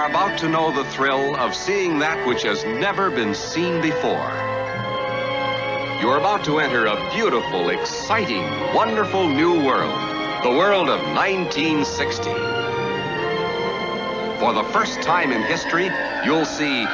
are about to know the thrill of seeing that which has never been seen before. You're about to enter a beautiful, exciting, wonderful new world. The world of 1960. For the first time in history, you'll see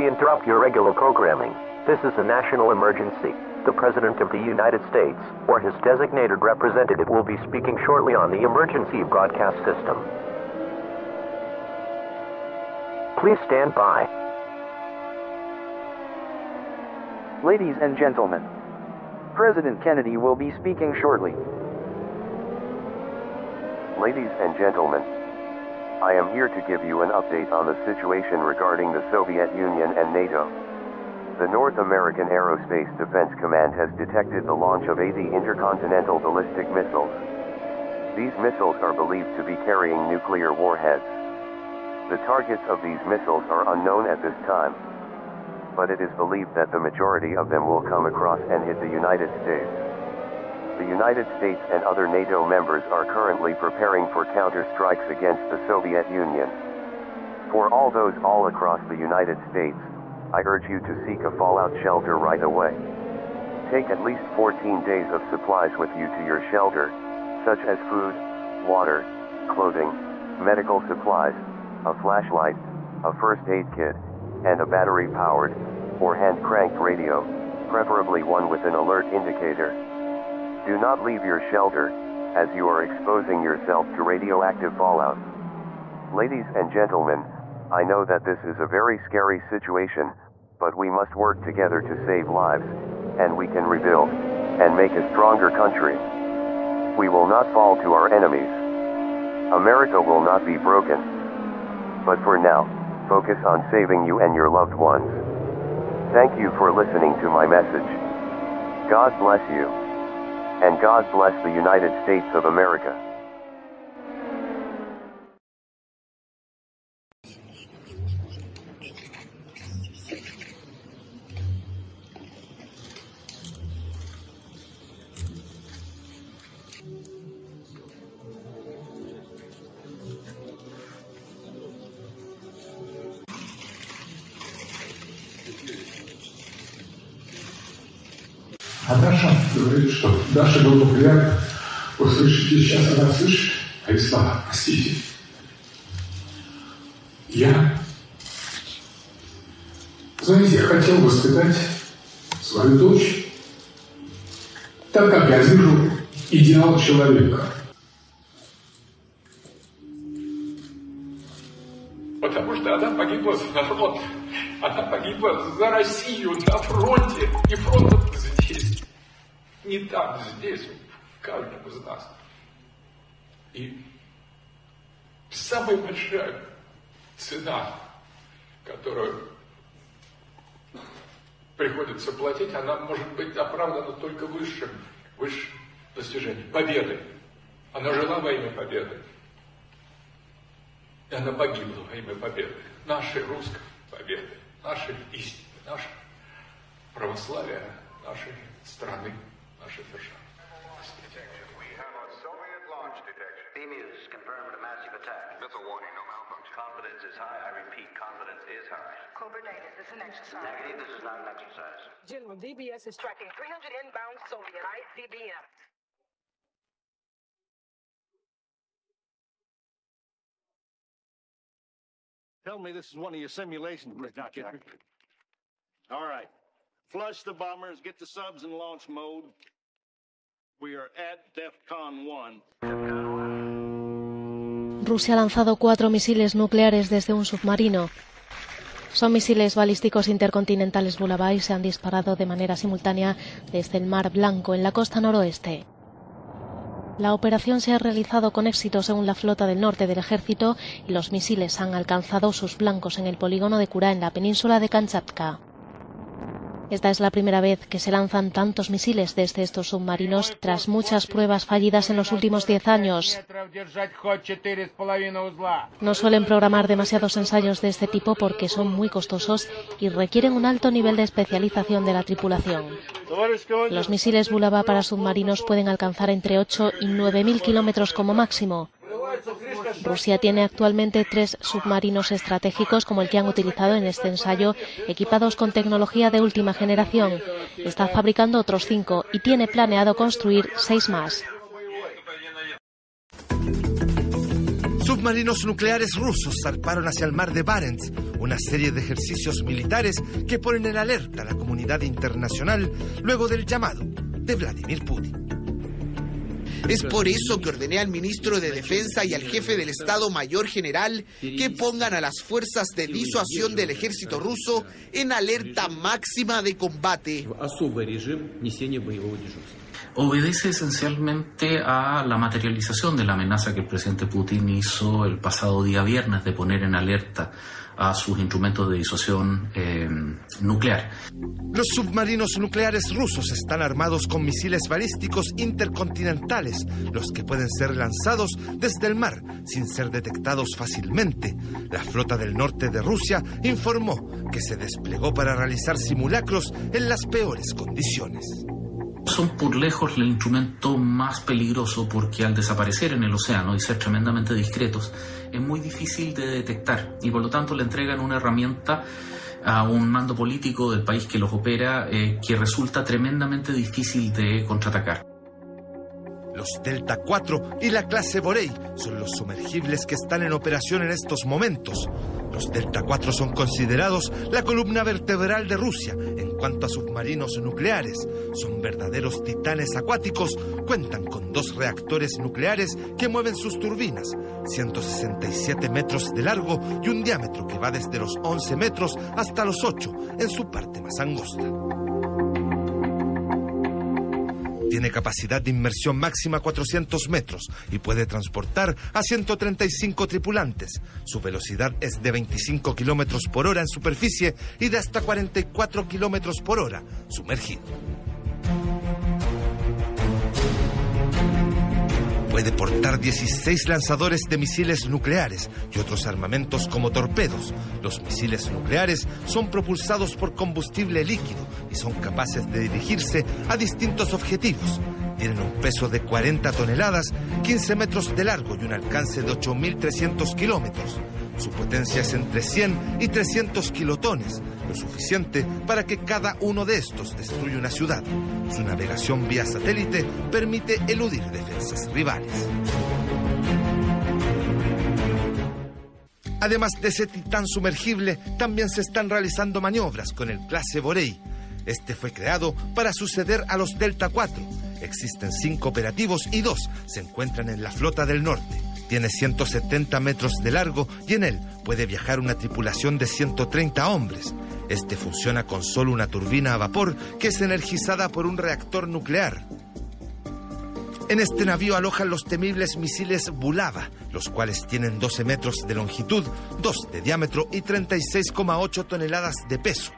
We interrupt your regular programming. This is a national emergency. The President of the United States or his designated representative will be speaking shortly on the emergency broadcast system. Please stand by. Ladies and gentlemen, President Kennedy will be speaking shortly. Ladies and gentlemen, I am here to give you an update on the situation regarding the Soviet Union and NATO. The North American Aerospace Defense Command has detected the launch of 80 intercontinental ballistic missiles. These missiles are believed to be carrying nuclear warheads. The targets of these missiles are unknown at this time, but it is believed that the majority of them will come across and hit the United States. The United States and other NATO members are currently preparing for counter-strikes against the Soviet Union. For all those all across the United States, I urge you to seek a fallout shelter right away. Take at least 14 days of supplies with you to your shelter, such as food, water, clothing, medical supplies, a flashlight, a first aid kit, and a battery-powered, or hand-cranked radio, preferably one with an alert indicator. Do not leave your shelter, as you are exposing yourself to radioactive fallout. Ladies and gentlemen, I know that this is a very scary situation, but we must work together to save lives, and we can rebuild, and make a stronger country. We will not fall to our enemies. America will not be broken. But for now, focus on saving you and your loved ones. Thank you for listening to my message. God bless you. And God bless the United States of America. А Даша говорит, что Даша был бы приятно услышать, сейчас она слышит мои слова, простите. Я, знаете, хотел воспитать свою дочь так, как я вижу идеал человека. Потому что она погибла за народ, она погибла за Россию на фронте, там, здесь, в каждом из нас. И самая большая цена, которую приходится платить, она может быть оправдана только высшим, высшим достижением, победой. Она жила во имя победы. И она погибла во имя победы. Нашей русской победы, нашей истины, нашей православия, нашей страны, We have a Soviet launch detection. The confirmed a massive attack. Missile warning, no malfunction. Confidence is high. I repeat, confidence is high. Cobra data, this is an exercise. Negative, this is not an exercise. General, DBS is tracking 300 inbound Soviet ICBM. Tell me this is one of your simulations, Mr. All right. Flush the bombers, get the subs in launch mode. We are at DEFCON 1. Rusia ha lanzado cuatro misiles nucleares desde un submarino. Son misiles balísticos intercontinentales Bulavai y se han disparado de manera simultánea desde el Mar Blanco en la costa noroeste. La operación se ha realizado con éxito según la flota del norte del ejército y los misiles han alcanzado sus blancos en el polígono de Kura en la península de Kamchatka. Esta es la primera vez que se lanzan tantos misiles desde estos submarinos tras muchas pruebas fallidas en los últimos diez años. No suelen programar demasiados ensayos de este tipo porque son muy costosos y requieren un alto nivel de especialización de la tripulación. Los misiles Bulava para submarinos pueden alcanzar entre 8 y 9 mil kilómetros como máximo. Rusia tiene actualmente tres submarinos estratégicos como el que han utilizado en este ensayo, equipados con tecnología de última generación. Está fabricando otros cinco y tiene planeado construir seis más. Submarinos nucleares rusos zarparon hacia el mar de Barents, una serie de ejercicios militares que ponen en alerta a la comunidad internacional luego del llamado de Vladimir Putin. Es por eso que ordené al ministro de Defensa y al jefe del Estado Mayor General que pongan a las fuerzas de disuasión del ejército ruso en alerta máxima de combate. Obedece esencialmente a la materialización de la amenaza que el presidente Putin hizo el pasado día viernes de poner en alerta a sus instrumentos de disuasión eh, nuclear. Los submarinos nucleares rusos están armados con misiles balísticos intercontinentales, los que pueden ser lanzados desde el mar sin ser detectados fácilmente. La flota del norte de Rusia informó que se desplegó para realizar simulacros en las peores condiciones son por lejos el instrumento más peligroso porque al desaparecer en el océano y ser tremendamente discretos es muy difícil de detectar y por lo tanto le entregan una herramienta a un mando político del país que los opera eh, que resulta tremendamente difícil de contraatacar. Los Delta 4 y la clase Borei son los sumergibles que están en operación en estos momentos. Los Delta 4 son considerados la columna vertebral de Rusia en cuanto a submarinos nucleares. Son verdaderos titanes acuáticos, cuentan con dos reactores nucleares que mueven sus turbinas, 167 metros de largo y un diámetro que va desde los 11 metros hasta los 8 en su parte más angosta. Tiene capacidad de inmersión máxima 400 metros y puede transportar a 135 tripulantes. Su velocidad es de 25 kilómetros por hora en superficie y de hasta 44 kilómetros por hora sumergido. Puede portar 16 lanzadores de misiles nucleares y otros armamentos como torpedos. Los misiles nucleares son propulsados por combustible líquido y son capaces de dirigirse a distintos objetivos. Tienen un peso de 40 toneladas, 15 metros de largo y un alcance de 8.300 kilómetros. Su potencia es entre 100 y 300 kilotones, lo suficiente para que cada uno de estos destruya una ciudad. Su navegación vía satélite permite eludir defensas rivales. Además de ese titán sumergible, también se están realizando maniobras con el clase Borei. Este fue creado para suceder a los Delta 4. Existen cinco operativos y dos se encuentran en la flota del norte. Tiene 170 metros de largo y en él puede viajar una tripulación de 130 hombres. Este funciona con solo una turbina a vapor que es energizada por un reactor nuclear. En este navío alojan los temibles misiles Bulava, los cuales tienen 12 metros de longitud, 2 de diámetro y 36,8 toneladas de peso.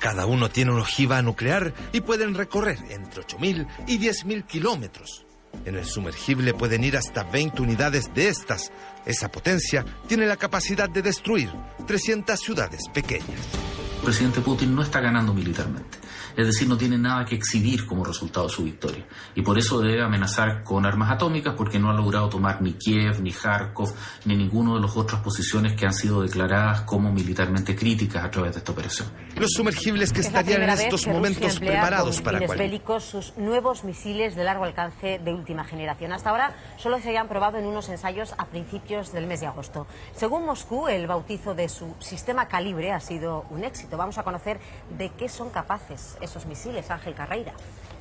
Cada uno tiene una ojiva nuclear y pueden recorrer entre 8.000 y 10.000 kilómetros. En el sumergible pueden ir hasta 20 unidades de estas. Esa potencia tiene la capacidad de destruir 300 ciudades pequeñas. El presidente Putin no está ganando militarmente. Es decir, no tiene nada que exhibir como resultado de su victoria. Y por eso debe amenazar con armas atómicas porque no ha logrado tomar ni Kiev, ni Kharkov, ni ninguna de las otras posiciones que han sido declaradas como militarmente críticas a través de esta operación. Los sumergibles que estarían en estos momentos preparados para cual... bélicos sus nuevos misiles de largo alcance de última generación. Hasta ahora solo se habían probado en unos ensayos a principios del mes de agosto. Según Moscú, el bautizo de su sistema calibre ha sido un éxito. Vamos a conocer de qué son capaces esos misiles, Ángel Carreira.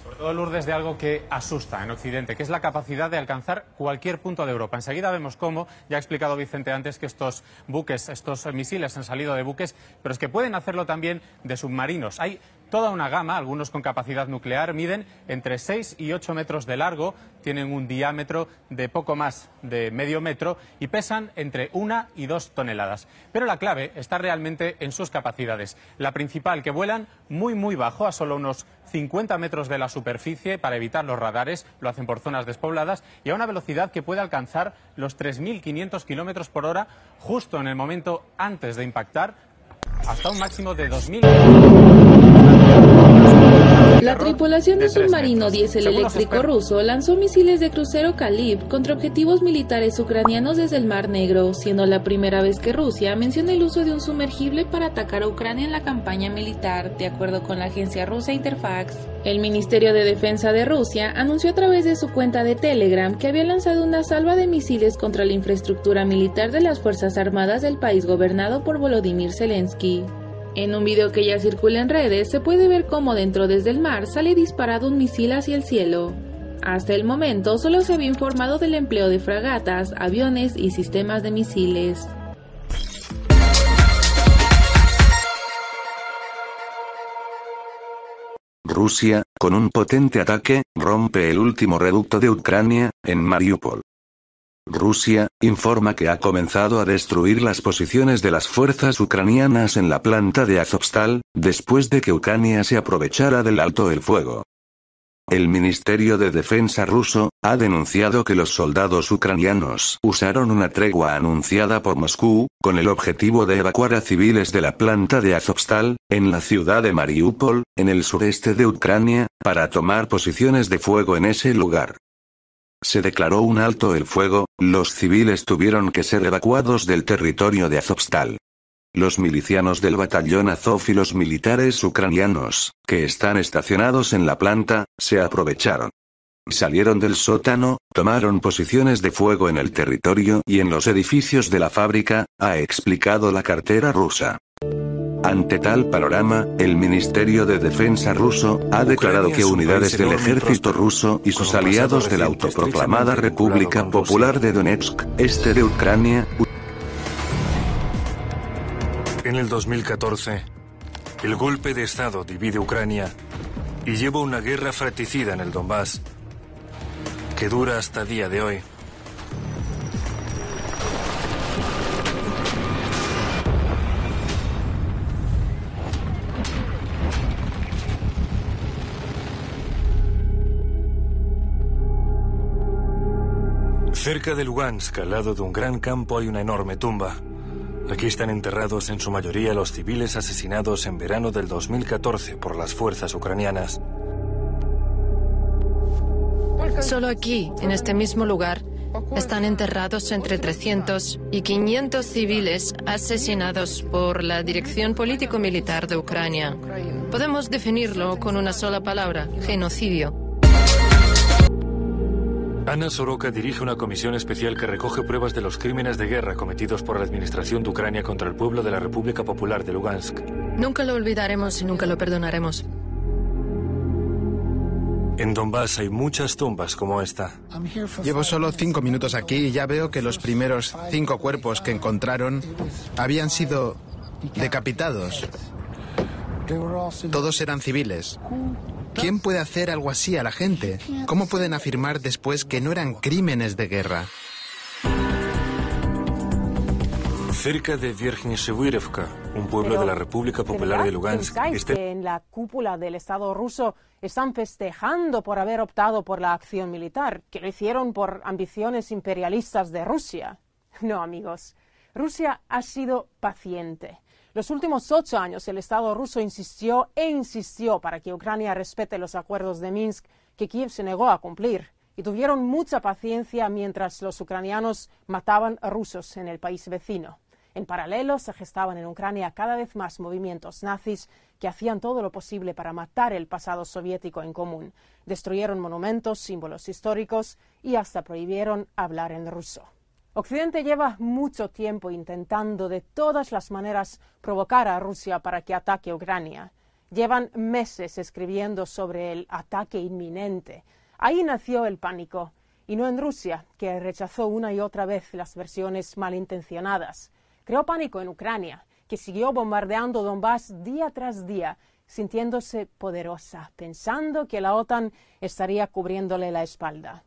Sobre todo, Lourdes, de algo que asusta en Occidente, que es la capacidad de alcanzar cualquier punto de Europa. Enseguida vemos cómo, ya ha explicado Vicente antes, que estos buques, estos misiles han salido de buques, pero es que pueden hacerlo también de submarinos. Toda una gama, algunos con capacidad nuclear, miden entre 6 y 8 metros de largo, tienen un diámetro de poco más de medio metro y pesan entre una y dos toneladas. Pero la clave está realmente en sus capacidades. La principal, que vuelan muy, muy bajo, a solo unos 50 metros de la superficie para evitar los radares, lo hacen por zonas despobladas y a una velocidad que puede alcanzar los 3.500 kilómetros por hora justo en el momento antes de impactar hasta un máximo de 2.000. La tripulación del submarino diésel eléctrico ruso lanzó misiles de crucero Kalib contra objetivos militares ucranianos desde el Mar Negro, siendo la primera vez que Rusia menciona el uso de un sumergible para atacar a Ucrania en la campaña militar, de acuerdo con la agencia rusa Interfax. El Ministerio de Defensa de Rusia anunció a través de su cuenta de Telegram que había lanzado una salva de misiles contra la infraestructura militar de las Fuerzas Armadas del país gobernado por Volodymyr Zelensky. En un video que ya circula en redes se puede ver cómo dentro desde el mar sale disparado un misil hacia el cielo. Hasta el momento solo se había informado del empleo de fragatas, aviones y sistemas de misiles. Rusia, con un potente ataque, rompe el último reducto de Ucrania, en Mariupol. Rusia, informa que ha comenzado a destruir las posiciones de las fuerzas ucranianas en la planta de Azovstal, después de que Ucrania se aprovechara del alto el fuego. El Ministerio de Defensa ruso ha denunciado que los soldados ucranianos usaron una tregua anunciada por Moscú, con el objetivo de evacuar a civiles de la planta de Azovstal, en la ciudad de Mariupol, en el sureste de Ucrania, para tomar posiciones de fuego en ese lugar. Se declaró un alto el fuego, los civiles tuvieron que ser evacuados del territorio de Azovstal. Los milicianos del batallón Azov y los militares ucranianos, que están estacionados en la planta, se aprovecharon. Salieron del sótano, tomaron posiciones de fuego en el territorio y en los edificios de la fábrica, ha explicado la cartera rusa. Ante tal panorama, el Ministerio de Defensa ruso ha declarado que unidades del ejército ruso y sus aliados de la autoproclamada República Popular de Donetsk, este de Ucrania, en el 2014, el golpe de Estado divide Ucrania y lleva una guerra fratricida en el Donbass, que dura hasta día de hoy. Cerca de Lugansk, al lado de un gran campo, hay una enorme tumba. Aquí están enterrados en su mayoría los civiles asesinados en verano del 2014 por las fuerzas ucranianas. Solo aquí, en este mismo lugar, están enterrados entre 300 y 500 civiles asesinados por la Dirección Político-Militar de Ucrania. Podemos definirlo con una sola palabra, genocidio. Ana Soroka dirige una comisión especial que recoge pruebas de los crímenes de guerra cometidos por la administración de Ucrania contra el pueblo de la República Popular de Lugansk. Nunca lo olvidaremos y nunca lo perdonaremos. En Donbass hay muchas tumbas como esta. Llevo solo cinco minutos aquí y ya veo que los primeros cinco cuerpos que encontraron habían sido decapitados. Todos eran civiles. ¿Quién puede hacer algo así a la gente? ¿Cómo pueden afirmar después que no eran crímenes de guerra? Cerca de Vierchny-Shevyrevka, un pueblo de la República Popular de Lugansk. Este... En la cúpula del Estado ruso están festejando por haber optado por la acción militar, que lo hicieron por ambiciones imperialistas de Rusia. No, amigos. Rusia ha sido paciente. Los últimos ocho años el Estado ruso insistió e insistió para que Ucrania respete los acuerdos de Minsk que Kiev se negó a cumplir y tuvieron mucha paciencia mientras los ucranianos mataban rusos en el país vecino. En paralelo se gestaban en Ucrania cada vez más movimientos nazis que hacían todo lo posible para matar el pasado soviético en común. Destruyeron monumentos, símbolos históricos y hasta prohibieron hablar en ruso. Occidente lleva mucho tiempo intentando de todas las maneras provocar a Rusia para que ataque Ucrania. Llevan meses escribiendo sobre el ataque inminente. Ahí nació el pánico, y no en Rusia, que rechazó una y otra vez las versiones malintencionadas. Creó pánico en Ucrania, que siguió bombardeando Donbass día tras día, sintiéndose poderosa, pensando que la OTAN estaría cubriéndole la espalda.